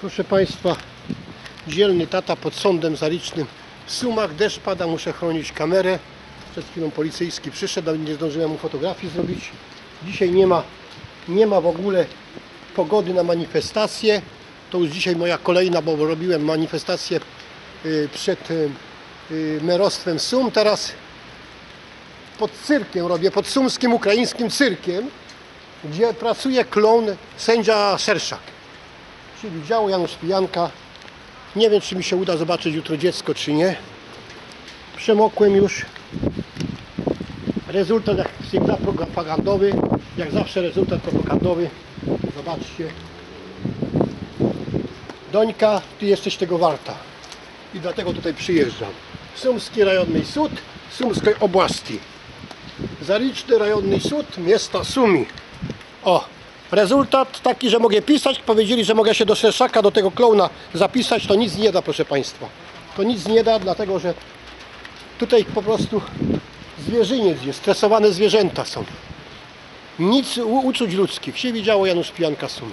Proszę Państwa, dzielny tata pod sądem zalicznym w Sumach, deszcz pada, muszę chronić kamerę. Przed chwilą policyjski przyszedł, nie zdążyłem mu fotografii zrobić. Dzisiaj nie ma, nie ma w ogóle pogody na manifestację. To już dzisiaj moja kolejna, bo robiłem manifestację y, przed y, y, merostwem Sum. Teraz pod cyrkiem robię, pod sumskim ukraińskim cyrkiem, gdzie pracuje klon sędzia Szerszak czyli działo Janusz Pijanka. Nie wiem, czy mi się uda zobaczyć jutro dziecko, czy nie. Przemokłem już. Rezultat jak zwykle propagandowy. Jak zawsze rezultat propagandowy. Zobaczcie. Dońka, ty jesteś tego warta. I dlatego tutaj przyjeżdżam. Sumski Rejonny Sud Sumskiej Obłasti. Zaliczny Rejonny Sud miasta Sumi. O, rezultat taki, że mogę pisać. Powiedzieli, że mogę się do Szerszaka, do tego klauna zapisać. To nic nie da, proszę Państwa. To nic nie da, dlatego że tutaj po prostu zwierzyniec jest, stresowane zwierzęta są. Nic uczuć ludzkich. Się widziało Janusz Pijanka Sumy.